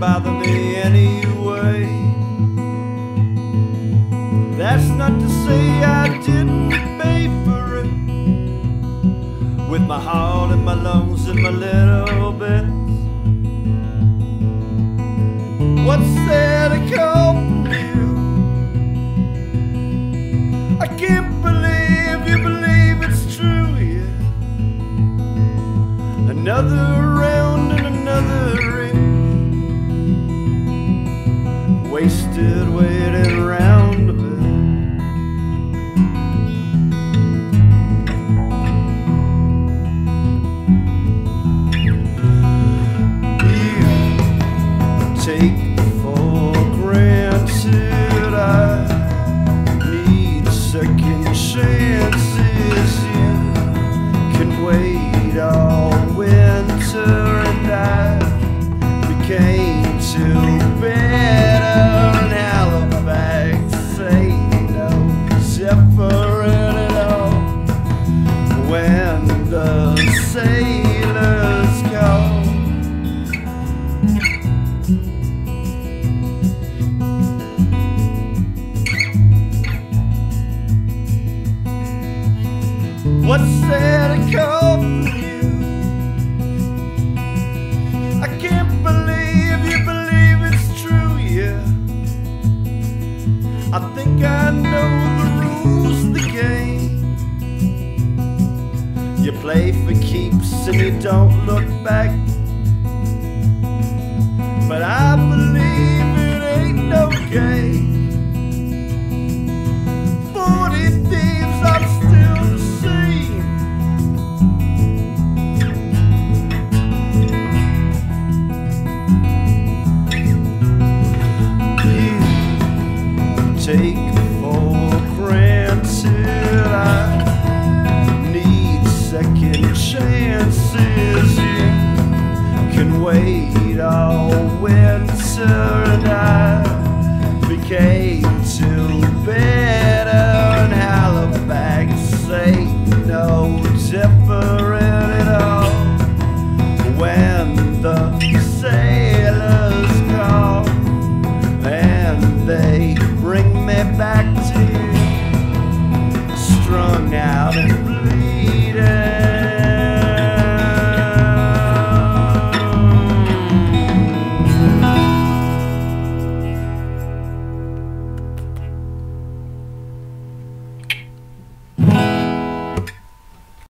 bother me anyway. That's not to say I didn't pay for it with my heart and my lungs and my little bits. What's there to come new? I can't believe you believe it's true. Another What's said I come from you? I can't believe you believe it's true, yeah. I think I know the rules of the game. You play for keeps and you don't look back. But I believe it ain't okay. wait all winter and I